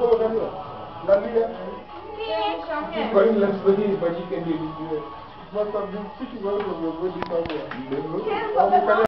उसको बताइए लंबी है बड़ी लक्ष्मणी बड़ी के लिए मतलब कुछ बोलो वो बोली पाऊँगा